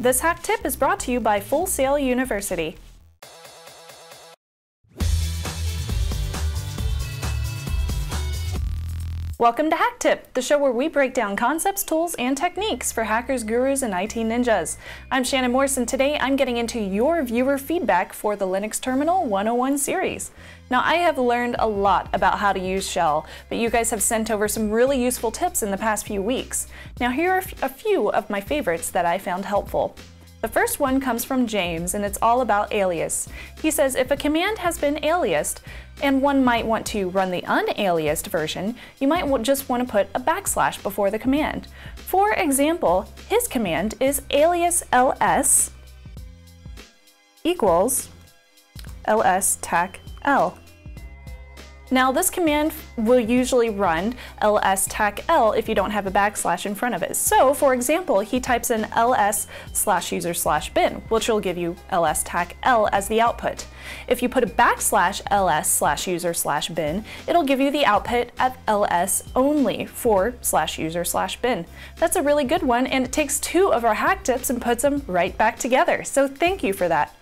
This HakTip is brought to you by Full Sail University. Welcome to HakTip, the show where we break down concepts, tools, and techniques for hackers, gurus, and IT ninjas. I'm Shannon and today I'm getting into your viewer feedback for the Linux Terminal 101 series. Now, I have learned a lot about how to use Shell, but you guys have sent over some really useful tips in the past few weeks. Now, here are a few of my favorites that I found helpful. The first one comes from James, and it's all about alias. He says if a command has been aliased, and one might want to run the unaliased version, you might just want to put a backslash before the command. For example, his command is alias ls equals ls tac l. Now this command will usually run ls tac l if you don't have a backslash in front of it. So for example, he types in ls slash user slash bin, which will give you ls tac l as the output. If you put a backslash ls slash user slash bin, it'll give you the output at ls only for slash user slash bin. That's a really good one and it takes two of our HakTips and puts them right back together. So thank you for that.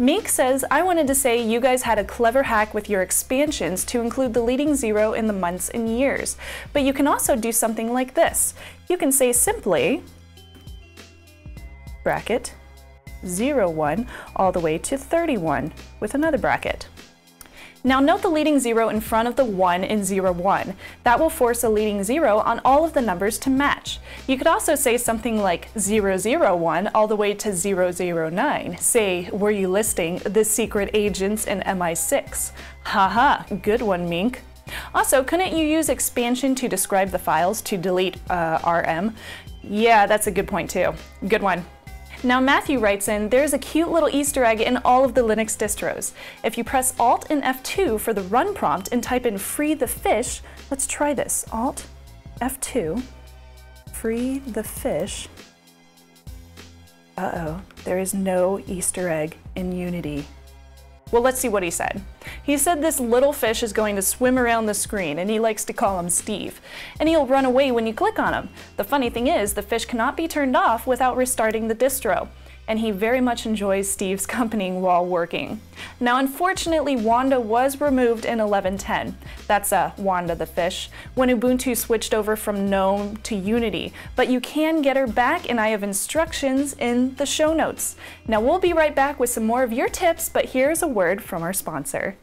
Meek says, I wanted to say you guys had a clever hack with your expansions to include the leading zero in the months and years. But you can also do something like this. You can say simply, bracket, 0, 1, all the way to 31 with another bracket. Now note the leading zero in front of the 1 in 0, 1. That will force a leading zero on all of the numbers to match. You could also say something like 001 all the way to 009. Say, were you listing the secret agents in MI6? Haha, good one, Mink. Also, couldn't you use expansion to describe the files to delete uh, RM? Yeah, that's a good point too. Good one. Now Matthew writes in, there's a cute little Easter egg in all of the Linux distros. If you press Alt and F2 for the run prompt and type in free the fish, let's try this. Alt, F2, free the fish. Uh-oh, there is no Easter egg in Unity. Well, let's see what he said. He said this little fish is going to swim around the screen, and he likes to call him Steve. And he'll run away when you click on him. The funny thing is, the fish cannot be turned off without restarting the distro and he very much enjoys Steve's company while working. Now unfortunately Wanda was removed in 1110, that's a Wanda the fish, when Ubuntu switched over from GNOME to Unity, but you can get her back and I have instructions in the show notes. Now we'll be right back with some more of your tips, but here's a word from our sponsor.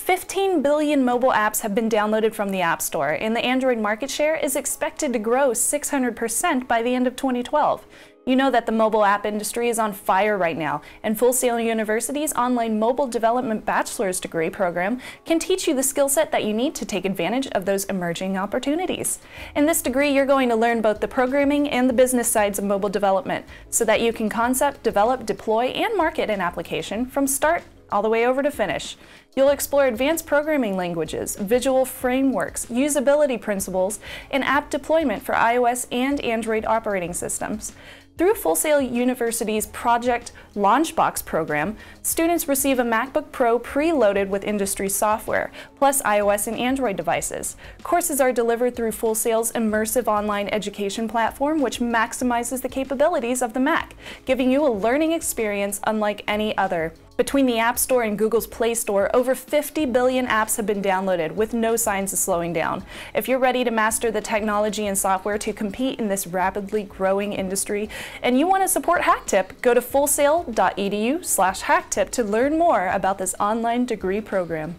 15 billion mobile apps have been downloaded from the App Store, and the Android market share is expected to grow 600% by the end of 2012. You know that the mobile app industry is on fire right now, and Full Sail University's online mobile development bachelor's degree program can teach you the skill set that you need to take advantage of those emerging opportunities. In this degree, you're going to learn both the programming and the business sides of mobile development so that you can concept, develop, deploy, and market an application from start all the way over to finish. You'll explore advanced programming languages, visual frameworks, usability principles, and app deployment for iOS and Android operating systems. Through Full Sail University's Project Launchbox program, students receive a MacBook Pro preloaded with industry software, plus iOS and Android devices. Courses are delivered through Full Sail's immersive online education platform, which maximizes the capabilities of the Mac, giving you a learning experience unlike any other. Between the App Store and Google's Play Store, over 50 billion apps have been downloaded with no signs of slowing down. If you're ready to master the technology and software to compete in this rapidly growing industry and you want to support HakTip, go to fullsail.edu slash hacktip to learn more about this online degree program.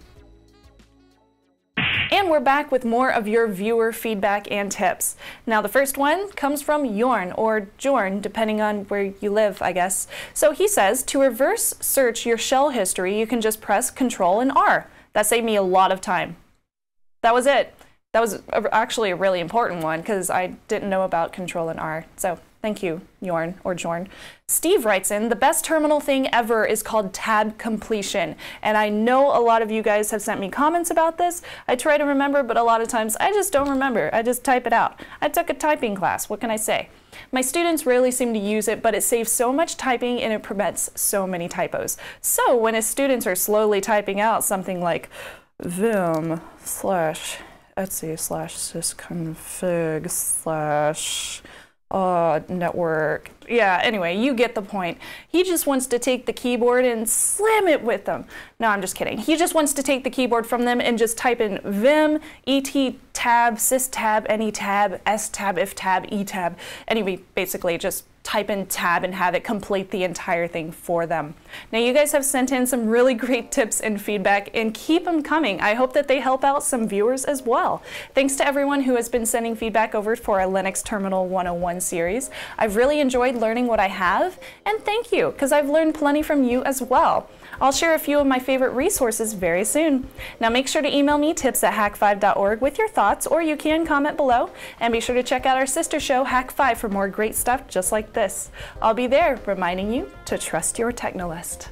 And we're back with more of your viewer feedback and tips. Now the first one comes from Jorn, or Jorn, depending on where you live, I guess. So he says, to reverse search your shell history, you can just press Control and R. That saved me a lot of time. That was it. That was actually a really important one because I didn't know about Control and R. So Thank you, Jorn or Jorn. Steve writes in, the best terminal thing ever is called tab completion. And I know a lot of you guys have sent me comments about this. I try to remember, but a lot of times I just don't remember. I just type it out. I took a typing class. What can I say? My students rarely seem to use it, but it saves so much typing and it prevents so many typos. So when his students are slowly typing out something like vim slash etsy slash sysconfig slash uh, network. Yeah, anyway, you get the point. He just wants to take the keyboard and slam it with them. No, I'm just kidding. He just wants to take the keyboard from them and just type in vim, et tab, sys tab, any tab, s tab, if tab, e tab. Anyway, basically just type in tab and have it complete the entire thing for them. Now you guys have sent in some really great tips and feedback and keep them coming. I hope that they help out some viewers as well. Thanks to everyone who has been sending feedback over for our Linux Terminal 101 series. I've really enjoyed learning what I have and thank you because I've learned plenty from you as well. I'll share a few of my favorite resources very soon. Now make sure to email me tips at hak5.org with your thoughts or you can comment below and be sure to check out our sister show Hak5 for more great stuff just like this. I'll be there reminding you to trust your Technolust.